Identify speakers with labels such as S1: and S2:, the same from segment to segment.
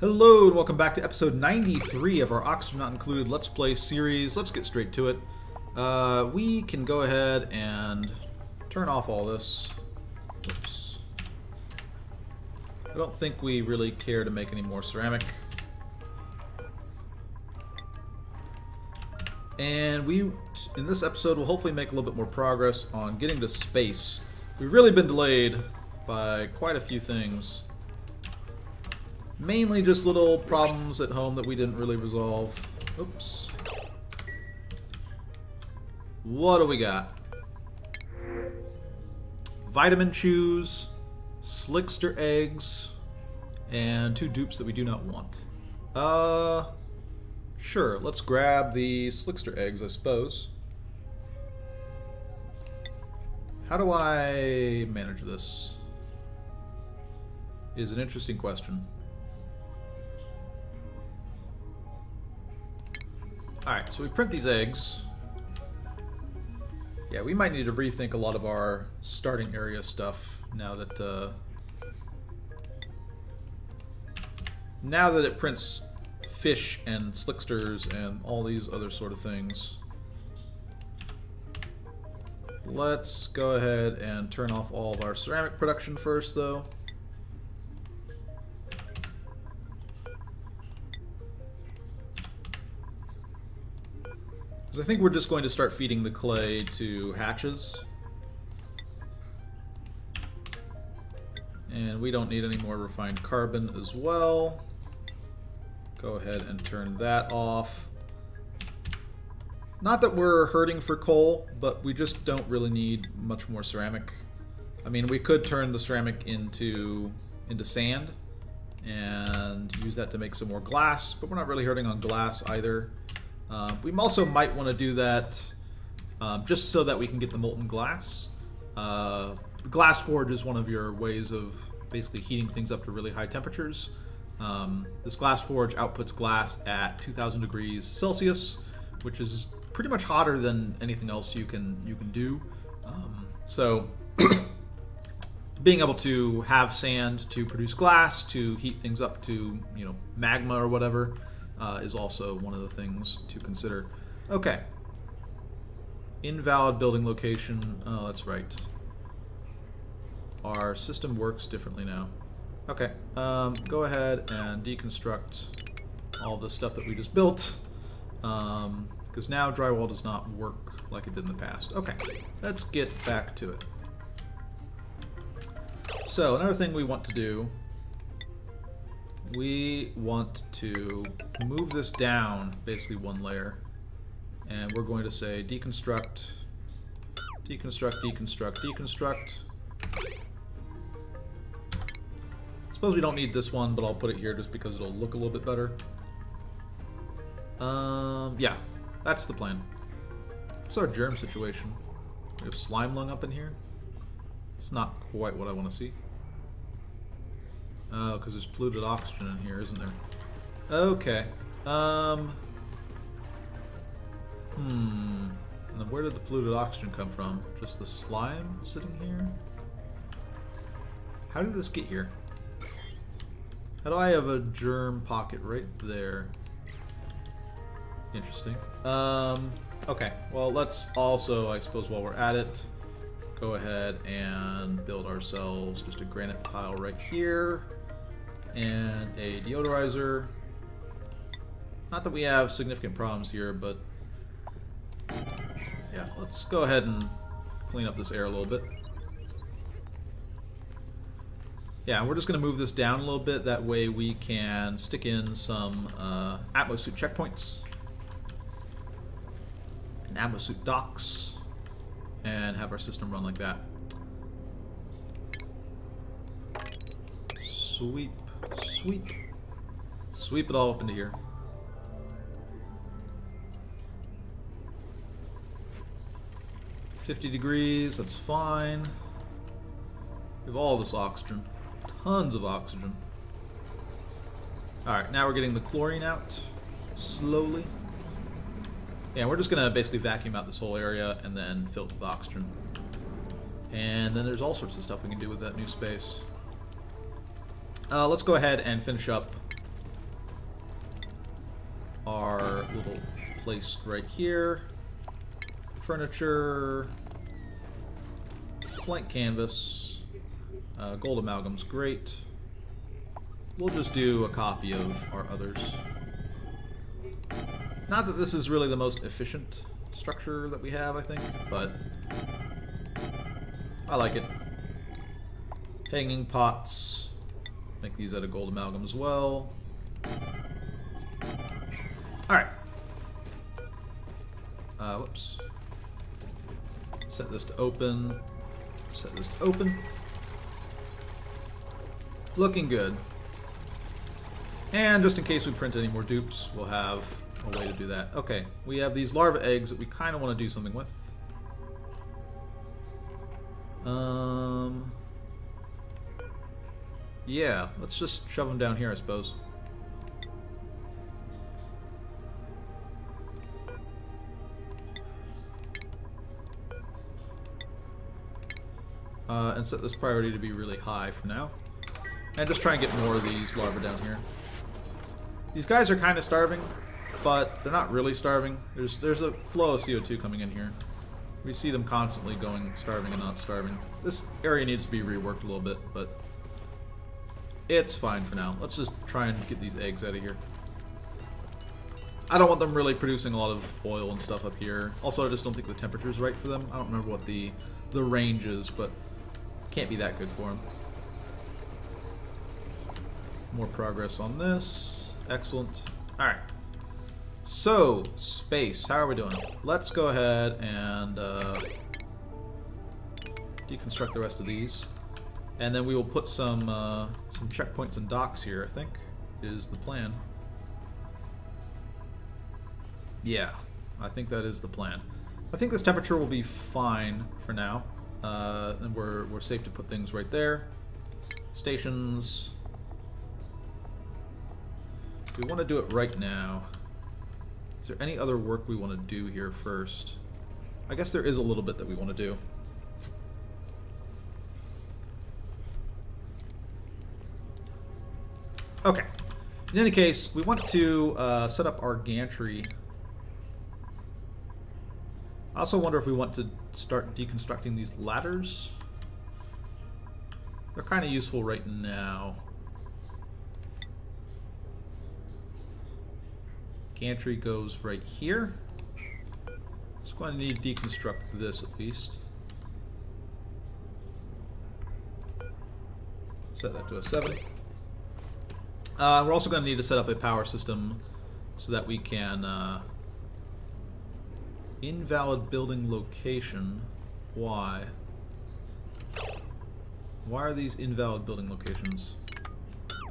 S1: Hello and welcome back to episode 93 of our Oxygen Not Included Let's Play series. Let's get straight to it. Uh, we can go ahead and turn off all this. Oops. I don't think we really care to make any more ceramic. And we, in this episode, will hopefully make a little bit more progress on getting to space. We've really been delayed by quite a few things. Mainly just little problems at home that we didn't really resolve. Oops. What do we got? Vitamin chews, slickster eggs, and two dupes that we do not want. Uh, sure, let's grab the slickster eggs, I suppose. How do I manage this? Is an interesting question. Alright, so we print these eggs. Yeah, we might need to rethink a lot of our starting area stuff now that, uh, Now that it prints fish and slicksters and all these other sort of things. Let's go ahead and turn off all of our ceramic production first, though. Because I think we're just going to start feeding the clay to hatches. And we don't need any more refined carbon as well. Go ahead and turn that off. Not that we're hurting for coal, but we just don't really need much more ceramic. I mean, we could turn the ceramic into into sand and use that to make some more glass, but we're not really hurting on glass either. Uh, we also might want to do that um, just so that we can get the molten glass. Uh, glass forge is one of your ways of basically heating things up to really high temperatures. Um, this glass forge outputs glass at 2,000 degrees Celsius, which is pretty much hotter than anything else you can you can do. Um, so, being able to have sand to produce glass to heat things up to you know magma or whatever uh, is also one of the things to consider. Okay. Invalid building location. Oh, that's right. Our system works differently now. Okay, um, go ahead and deconstruct all the stuff that we just built. Because um, now drywall does not work like it did in the past. Okay, let's get back to it. So, another thing we want to do, we want to move this down basically one layer. And we're going to say deconstruct, deconstruct, deconstruct, deconstruct. Suppose we don't need this one, but I'll put it here just because it'll look a little bit better. Um, yeah, that's the plan. What's our germ situation? We have slime lung up in here? It's not quite what I want to see. Oh, because there's polluted oxygen in here, isn't there? Okay. Um. Hmm. And where did the polluted oxygen come from? Just the slime sitting here? How did this get here? How do I have a germ pocket right there? Interesting. Um, okay, well let's also, I suppose while we're at it, go ahead and build ourselves just a granite tile right here and a deodorizer. Not that we have significant problems here, but yeah, let's go ahead and clean up this air a little bit. Yeah, we're just going to move this down a little bit. That way we can stick in some uh, Atmosuit checkpoints and Atmosuit docks and have our system run like that. Sweep, sweep, sweep it all up into here. Fifty degrees, that's fine. We have all this oxygen. Tons of oxygen. Alright, now we're getting the chlorine out. Slowly. Yeah, we're just to basically vacuum out this whole area and then fill it with oxygen. And then there's all sorts of stuff we can do with that new space. Uh, let's go ahead and finish up our little place right here. Furniture, blank canvas, uh, gold amalgam's great. We'll just do a copy of our others. Not that this is really the most efficient structure that we have, I think, but I like it. Hanging pots. Make these out of gold amalgam as well. Alright. Uh, whoops. Set this to open. Set this to open. Looking good. And just in case we print any more dupes, we'll have a way to do that. Okay, we have these larva eggs that we kind of want to do something with. Um, yeah, let's just shove them down here, I suppose. Uh, and set this priority to be really high for now. And just try and get more of these larvae down here. These guys are kind of starving, but they're not really starving. There's there's a flow of CO2 coming in here. We see them constantly going starving and not starving. This area needs to be reworked a little bit, but it's fine for now. Let's just try and get these eggs out of here. I don't want them really producing a lot of oil and stuff up here. Also, I just don't think the temperature is right for them. I don't remember what the, the range is, but can't be that good for them. More progress on this. Excellent. Alright. So, space. How are we doing? Let's go ahead and uh, deconstruct the rest of these. And then we will put some uh, some checkpoints and docks here, I think, is the plan. Yeah, I think that is the plan. I think this temperature will be fine for now. Uh, and we're, we're safe to put things right there. Stations. We want to do it right now. Is there any other work we want to do here first? I guess there is a little bit that we want to do. Okay. In any case, we want to uh, set up our gantry. I also wonder if we want to start deconstructing these ladders. They're kind of useful right now. Gantry goes right here. Just going to need to deconstruct this at least. Set that to a 7. Uh, we're also going to need to set up a power system so that we can... Uh, invalid building location. Why? Why are these invalid building locations?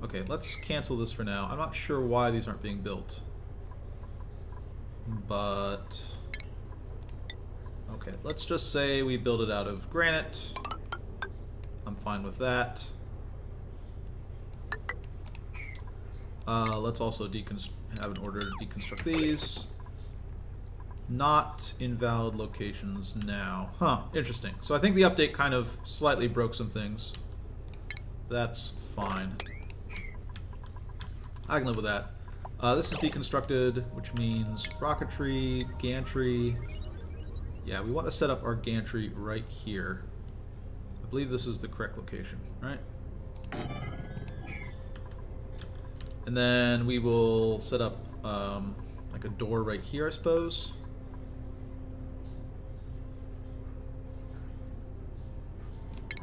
S1: Okay, let's cancel this for now. I'm not sure why these aren't being built. But... Okay, let's just say we build it out of granite. I'm fine with that. Uh, let's also have an order to deconstruct these. Not invalid locations now. Huh, interesting. So I think the update kind of slightly broke some things. That's fine. I can live with that. Uh, this is deconstructed, which means rocketry, gantry. Yeah, we want to set up our gantry right here. I believe this is the correct location, right? And then we will set up um, like a door right here, I suppose.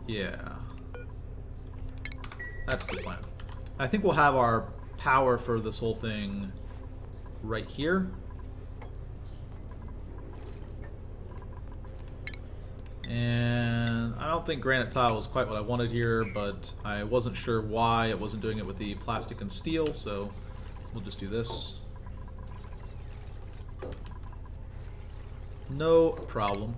S1: Yeah. That's the plan. I think we'll have our power for this whole thing right here. And I don't think granite tile was quite what I wanted here, but I wasn't sure why it wasn't doing it with the plastic and steel, so we'll just do this. No problem.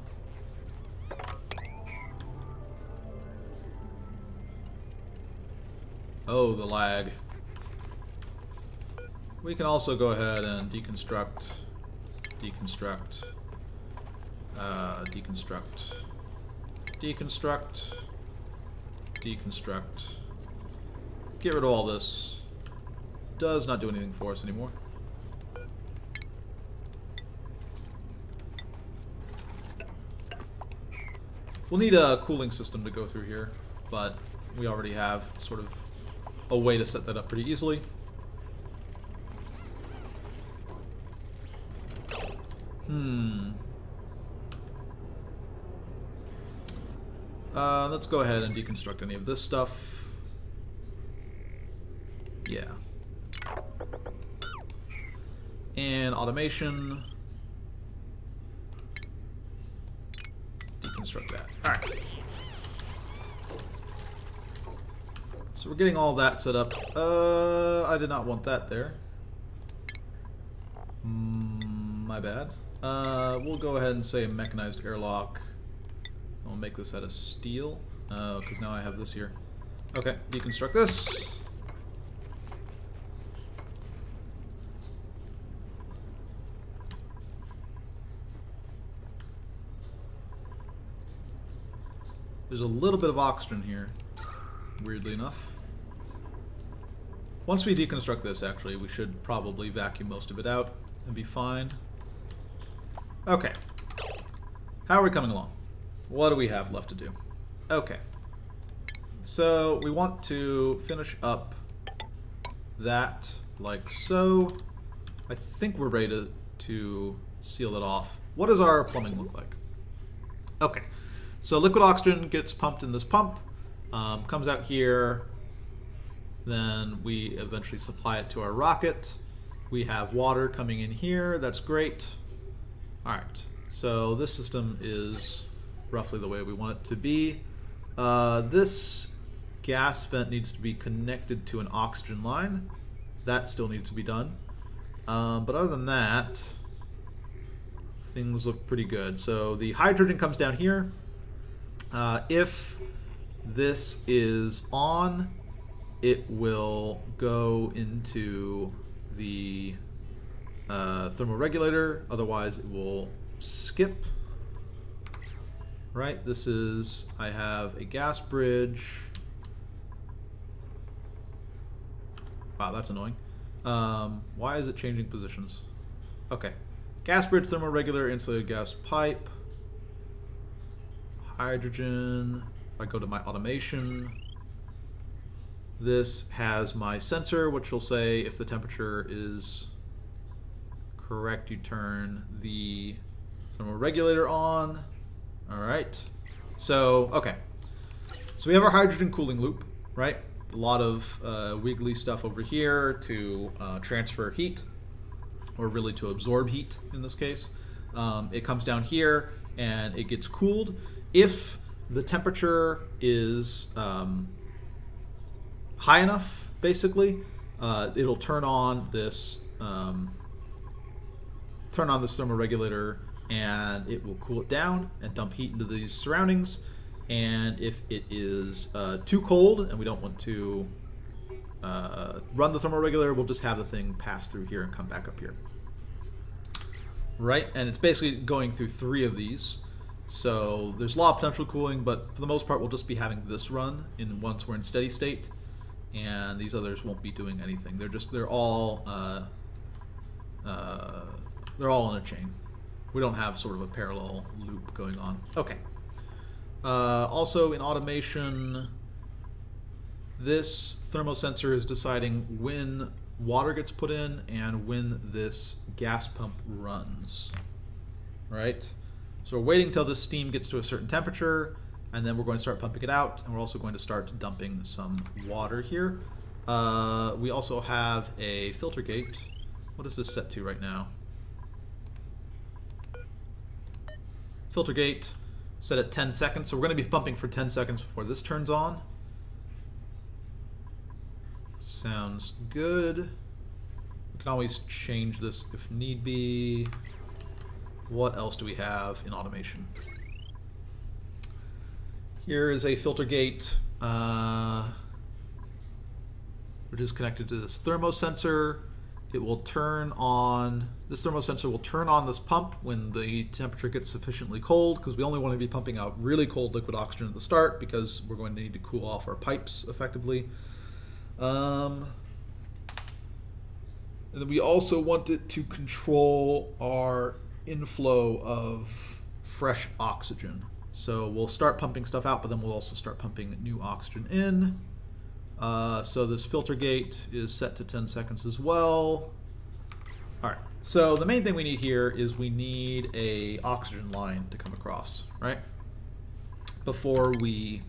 S1: Oh, the lag. We can also go ahead and deconstruct, deconstruct, uh, deconstruct, Deconstruct. Deconstruct. Get rid of all this. Does not do anything for us anymore. We'll need a cooling system to go through here, but we already have sort of a way to set that up pretty easily. Hmm. Uh, let's go ahead and deconstruct any of this stuff. Yeah. And automation. Deconstruct that. Alright. So we're getting all that set up. Uh, I did not want that there. Mm, my bad. Uh, we'll go ahead and say mechanized airlock. I'll make this out of steel, because uh, now I have this here. Okay, deconstruct this. There's a little bit of oxygen here, weirdly enough. Once we deconstruct this, actually, we should probably vacuum most of it out and be fine. Okay. How are we coming along? What do we have left to do? Okay. So, we want to finish up that like so. I think we're ready to, to seal it off. What does our plumbing look like? Okay. So liquid oxygen gets pumped in this pump, um, comes out here, then we eventually supply it to our rocket. We have water coming in here, that's great. All right, so this system is roughly the way we want it to be. Uh, this gas vent needs to be connected to an oxygen line. That still needs to be done. Um, but other than that, things look pretty good. So the hydrogen comes down here. Uh, if this is on, it will go into the uh, thermoregulator, otherwise it will skip. Right, this is, I have a gas bridge. Wow, that's annoying. Um, why is it changing positions? Okay. Gas bridge, thermoregulator, insulated gas pipe hydrogen. If I go to my automation, this has my sensor, which will say if the temperature is correct, you turn the thermoregulator on. All right. So, okay. So we have our hydrogen cooling loop, right? A lot of uh, wiggly stuff over here to uh, transfer heat, or really to absorb heat in this case. Um, it comes down here and it gets cooled if the temperature is um, high enough, basically, uh, it'll turn on this um, turn on this thermoregulator and it will cool it down and dump heat into these surroundings. And if it is uh, too cold and we don't want to uh, run the thermoregulator, we'll just have the thing pass through here and come back up here. Right, and it's basically going through three of these. So there's a lot of potential cooling, but for the most part, we'll just be having this run in once we're in steady state, and these others won't be doing anything. They're just they're all uh, uh, they're all in a chain. We don't have sort of a parallel loop going on. Okay. Uh, also in automation, this thermosensor is deciding when water gets put in and when this gas pump runs. Right? So we're waiting until this steam gets to a certain temperature, and then we're going to start pumping it out, and we're also going to start dumping some water here. Uh, we also have a filter gate. What is this set to right now? Filter gate set at 10 seconds, so we're going to be pumping for 10 seconds before this turns on. Sounds good. We can always change this if need be. What else do we have in automation? Here is a filter gate, uh, which is connected to this thermosensor. It will turn on, this thermosensor will turn on this pump when the temperature gets sufficiently cold, because we only want to be pumping out really cold liquid oxygen at the start, because we're going to need to cool off our pipes effectively. Um, and then we also want it to control our inflow of fresh oxygen. So we'll start pumping stuff out, but then we'll also start pumping new oxygen in. Uh, so this filter gate is set to 10 seconds as well. All right. So the main thing we need here is we need a oxygen line to come across, right? Before we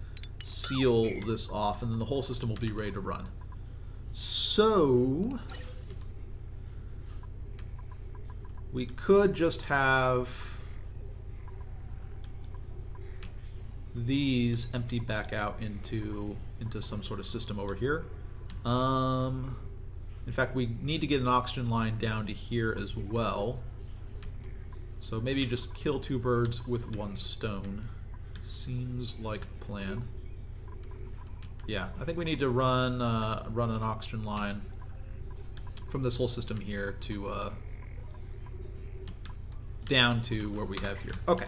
S1: seal this off, and then the whole system will be ready to run. So we could just have these empty back out into into some sort of system over here. Um, in fact, we need to get an oxygen line down to here as well. So maybe just kill two birds with one stone. Seems like a plan. Yeah, I think we need to run uh, run an oxygen line from this whole system here to uh, down to where we have here. Okay,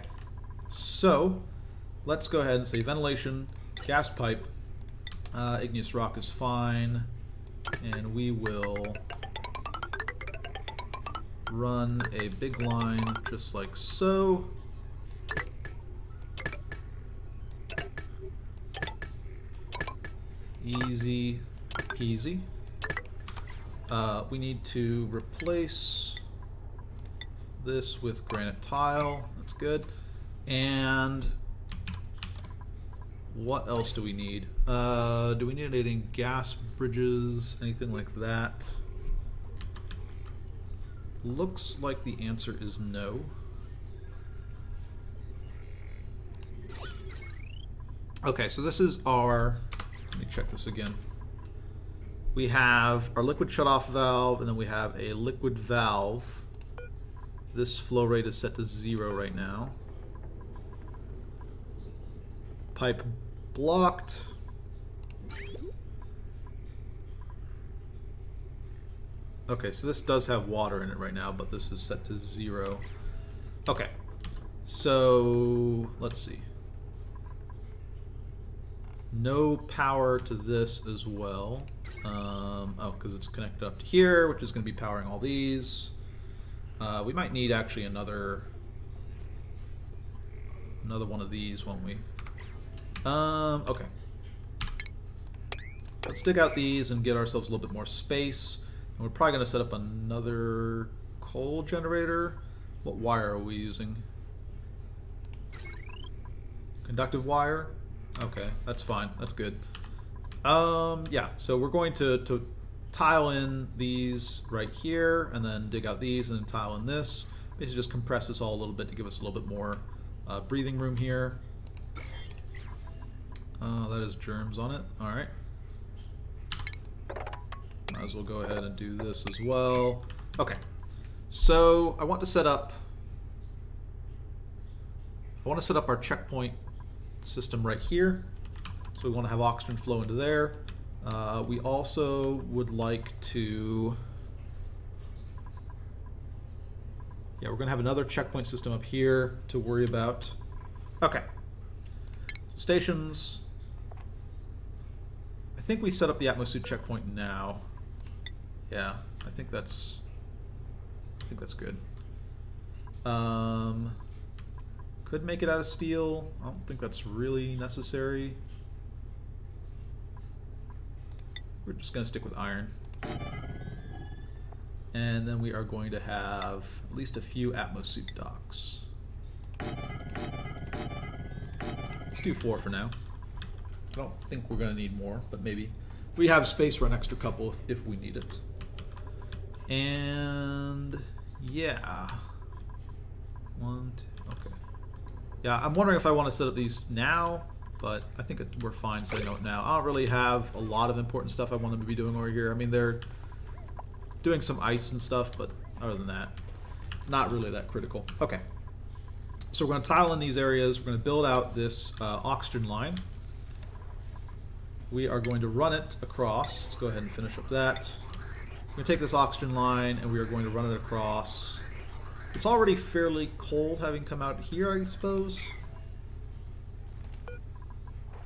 S1: so let's go ahead and say ventilation, gas pipe, uh, igneous rock is fine, and we will run a big line just like so. Easy peasy. Uh, we need to replace this with granite tile. That's good. And what else do we need? Uh, do we need any gas bridges, anything like that? Looks like the answer is no. Okay, so this is our let me check this again. We have our liquid shutoff valve, and then we have a liquid valve. This flow rate is set to zero right now. Pipe blocked. Okay, so this does have water in it right now, but this is set to zero. Okay, so let's see no power to this as well. Um, oh, because it's connected up to here, which is going to be powering all these. Uh, we might need actually another another one of these, won't we? Um, okay. Let's dig out these and get ourselves a little bit more space. And we're probably going to set up another coal generator. What wire are we using? Conductive wire? Okay, that's fine. That's good. Um, yeah, so we're going to, to tile in these right here, and then dig out these, and then tile in this. Basically just compress this all a little bit to give us a little bit more uh, breathing room here. Uh, that is germs on it. All right. Might as well go ahead and do this as well. Okay. So I want to set up I want to set up our checkpoint system right here. So we want to have oxygen flow into there. Uh, we also would like to... Yeah, we're going to have another checkpoint system up here to worry about. Okay. So stations. Think we set up the atmosuit checkpoint now. Yeah, I think that's... I think that's good. Um... Could make it out of steel. I don't think that's really necessary. We're just going to stick with iron. And then we are going to have at least a few Atmosuit docks. Let's do four for now. I don't think we're going to need more, but maybe. We have space for an extra couple if, if we need it. And yeah. One, two, okay. Yeah, I'm wondering if I want to set up these now, but I think we're fine setting up now. I don't really have a lot of important stuff I want them to be doing over here. I mean, they're doing some ice and stuff, but other than that, not really that critical. Okay. So we're going to tile in these areas. We're going to build out this uh, oxygen line. We are going to run it across. Let's go ahead and finish up that. We're going to take this oxygen line and we are going to run it across it's already fairly cold having come out here, I suppose.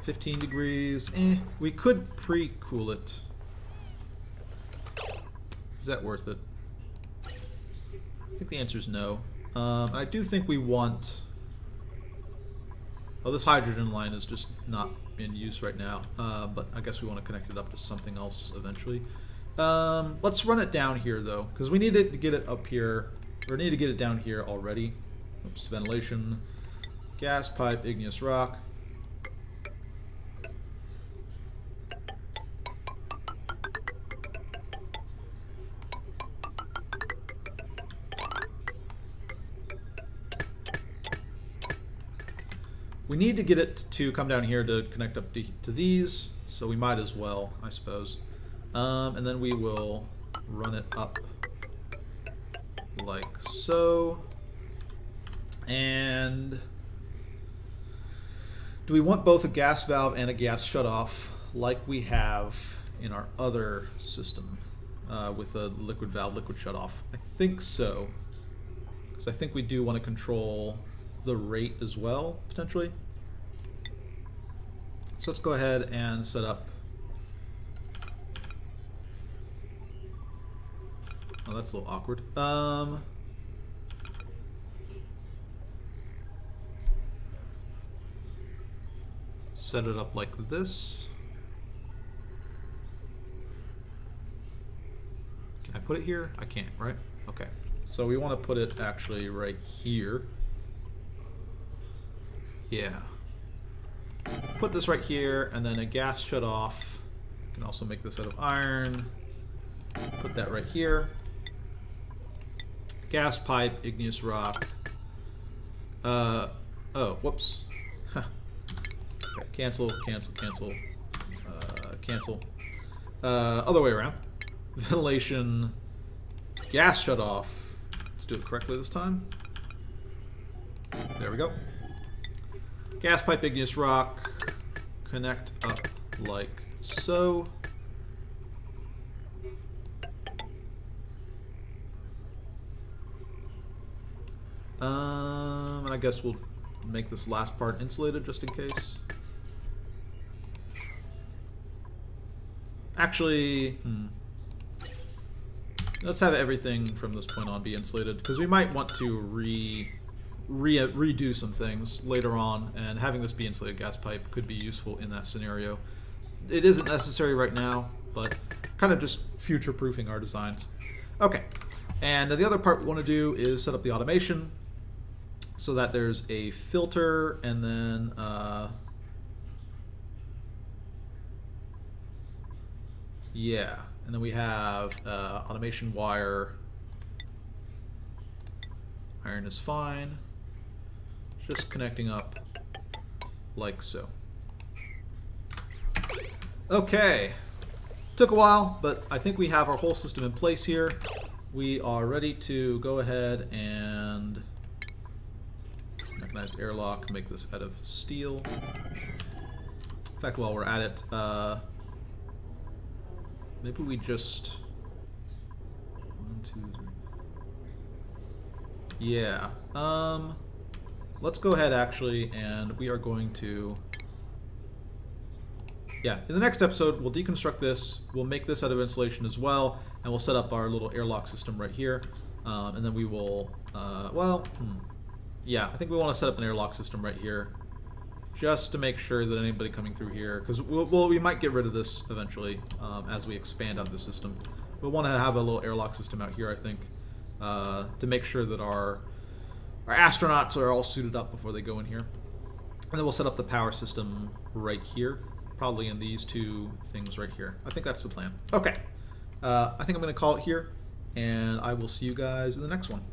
S1: 15 degrees. Eh, we could pre-cool it. Is that worth it? I think the answer is no. Um, I do think we want Oh, this hydrogen line is just not in use right now, uh, but I guess we want to connect it up to something else eventually. Um, let's run it down here though, because we need it to get it up here, or need to get it down here already. Oops, ventilation, gas pipe, igneous rock. We need to get it to come down here to connect up to, to these, so we might as well, I suppose. Um, and then we will run it up like so. And do we want both a gas valve and a gas shutoff like we have in our other system uh, with a liquid valve, liquid shutoff? I think so. Because I think we do want to control the rate as well, potentially. So let's go ahead and set up. Oh, that's a little awkward. Um, set it up like this. Can I put it here? I can't, right? Okay. So we want to put it actually right here. Yeah. Put this right here, and then a gas shut off. You can also make this out of iron. Put that right here. Gas pipe, igneous rock. Uh, oh, whoops. okay, cancel, cancel, cancel, uh, cancel. Uh, other way around. Ventilation, gas shut off. Let's do it correctly this time. There we go. Gas pipe igneous rock. Connect up like so. Um, I guess we'll make this last part insulated just in case. Actually, hmm. Let's have everything from this point on be insulated, because we might want to re, re redo some things later on, and having this be insulated gas pipe could be useful in that scenario. It isn't necessary right now, but kind of just future-proofing our designs. Okay, and the other part we want to do is set up the automation so that there's a filter and then uh, yeah and then we have uh, automation wire iron is fine just connecting up like so okay took a while but I think we have our whole system in place here we are ready to go ahead and Mechanized airlock, make this out of steel. In fact, while we're at it, uh, maybe we just... One, two, three. Yeah. Um, let's go ahead, actually, and we are going to... Yeah, in the next episode, we'll deconstruct this, we'll make this out of insulation as well, and we'll set up our little airlock system right here. Um, and then we will, uh, well, hmm. Yeah, I think we want to set up an airlock system right here. Just to make sure that anybody coming through here... Because we'll, well, we might get rid of this eventually um, as we expand out the system. We'll want to have a little airlock system out here, I think. Uh, to make sure that our, our astronauts are all suited up before they go in here. And then we'll set up the power system right here. Probably in these two things right here. I think that's the plan. Okay. Uh, I think I'm going to call it here. And I will see you guys in the next one.